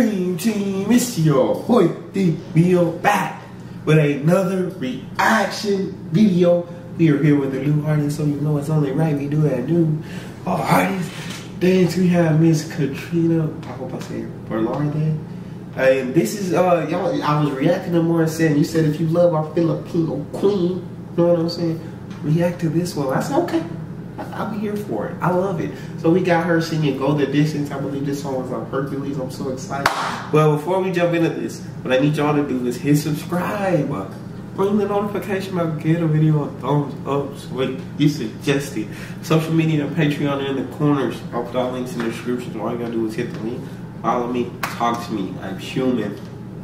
It's your boy D Mio back with another reaction video. We are here with a new artist, so you know it's only right we do that new artist. Then we have Miss Katrina. I hope I say Berlarde. And this is uh y'all. I was reacting to more saying you said if you love our Filipino queen, you know what I'm saying? React to this one. I said okay. I'm here for it. I love it. So we got her singing Go the Distance. I believe this song was on Hercules. I'm so excited. Well, before we jump into this, what I need y'all to do is hit subscribe. Ring the notification bell, get a video thumbs up. What you suggested. Social media and Patreon are in the corners. I'll put all links in the description. All you gotta do is hit the link, follow me, talk to me. I'm human.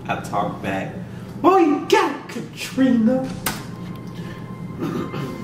I talk back. Oh, you got Katrina.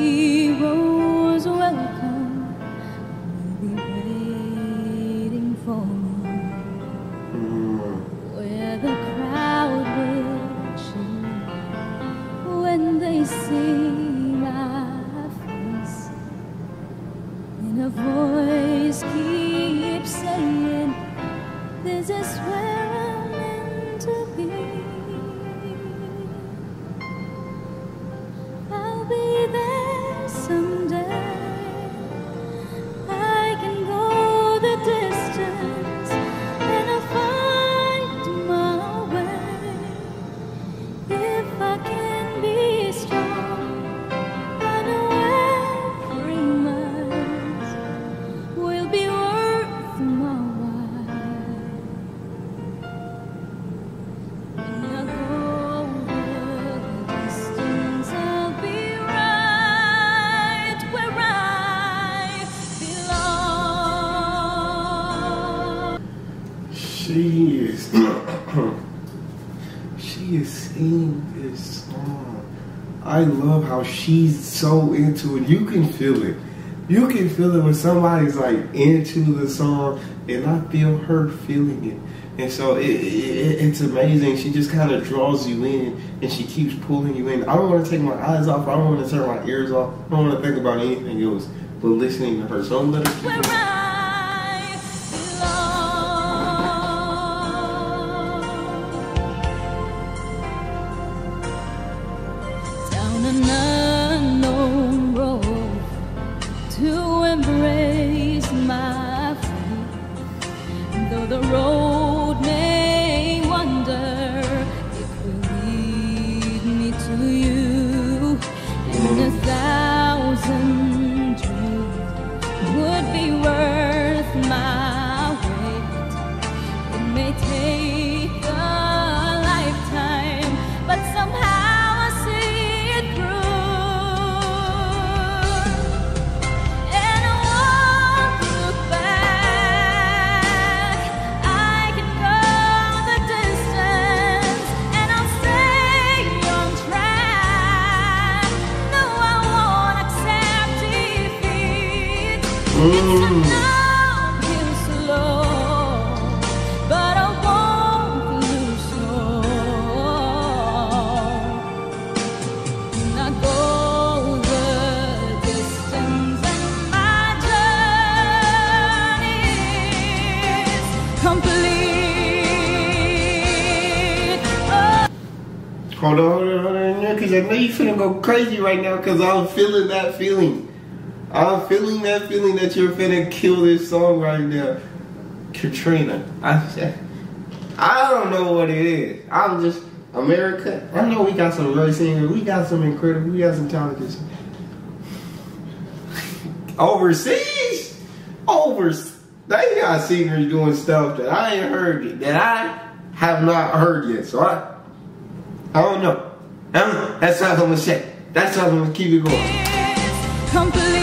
She is she is singing this song. I love how she's so into it. You can feel it. You can feel it when somebody's like into the song, and I feel her feeling it. And so it, it, it's amazing. She just kind of draws you in, and she keeps pulling you in. I don't want to take my eyes off. I don't want to turn my ears off. I don't want to think about anything else but listening to her. So I'm gonna keep belong. Because I know you're finna go crazy right now because I'm feeling that feeling. I'm feeling that feeling that you're finna kill this song right now. Katrina. I, I don't know what it is. I'm just, America, I know we got some great singers. We got some incredible, we got some talented. Overseas? Overs. They got singers doing stuff that I ain't heard, yet, that I have not heard yet. So I, I don't know. Um, That's all I'm gonna say. That's all I'm gonna keep it going.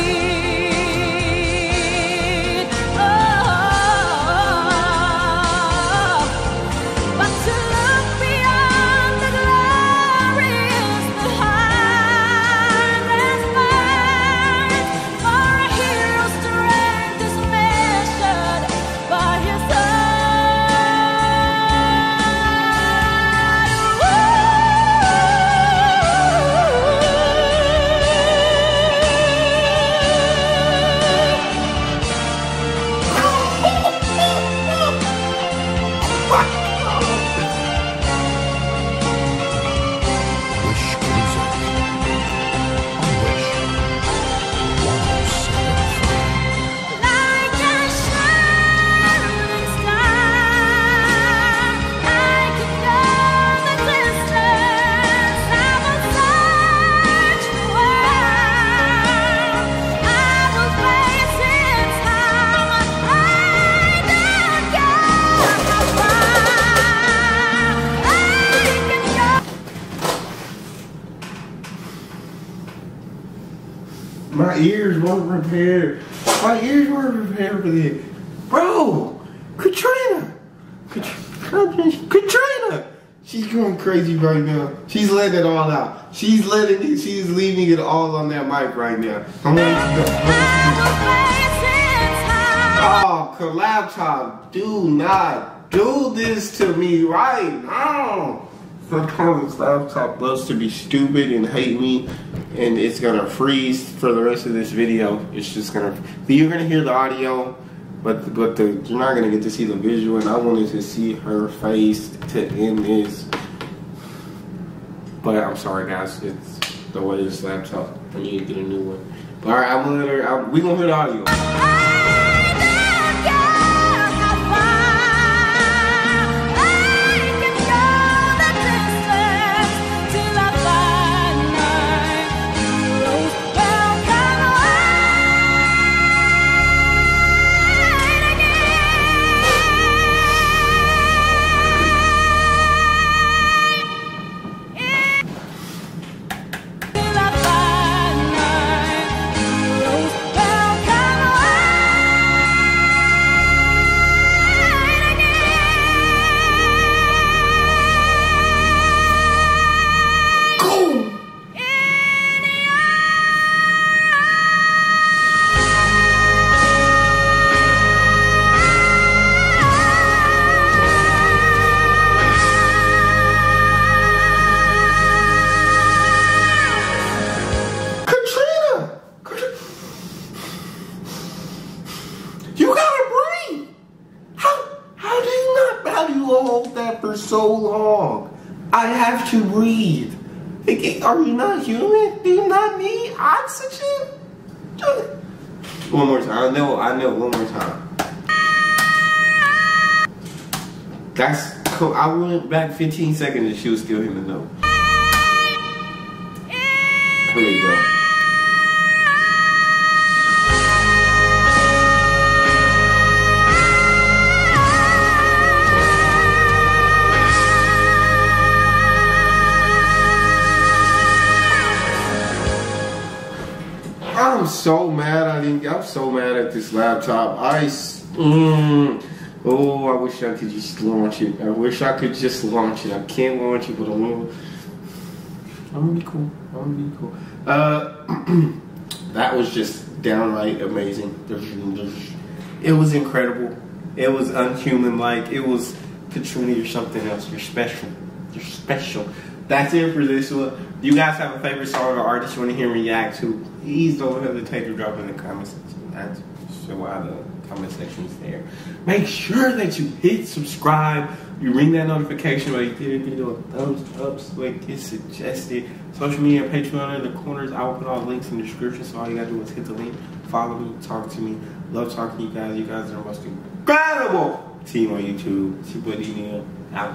Weren't prepared. My ears weren't prepared for this. Bro, Katrina. Katrina. Katrina. She's going crazy right now. She's letting it all out. She's letting it, she's leaving it all on that mic right now. I want you to Oh, do not do this to me right now. Sometimes this laptop loves to be stupid and hate me, and it's gonna freeze for the rest of this video. It's just gonna. You're gonna hear the audio, but but the, you're not gonna get to see the visual. And I wanted to see her face to end this. But I'm sorry, guys. It's the way this laptop. I need to get a new one. But all right, I'm gonna. I'm, we gonna hear the audio. So long? I have to breathe. Are you not human? Do you not need oxygen? One more time. I know, I know, one more time. That's cool. I went back 15 seconds and she was still hitting the note. I'm so mad I didn't. I'm so mad at this laptop. I. Mm, oh, I wish I could just launch it. I wish I could just launch it. I can't launch it, but I'm gonna. I'm gonna be cool. I'm gonna be cool. Uh, that was just downright amazing. It was incredible. It was unhuman. Like it was Katrina. You're something else. You're special. You're special. That's it for this one. You guys have a favorite song or artist you want to hear me react to? Please don't hesitate to drop in the comment section. That's why the comment section is there. Make sure that you hit subscribe. You ring that notification bell. You give video a thumbs up so it suggested. Social media, Patreon in the corners. I will put all the links in the description. So all you gotta do is hit the link, follow me, talk to me. Love talking to you guys. You guys are the most incredible team on YouTube. Boy D-Neal. Out.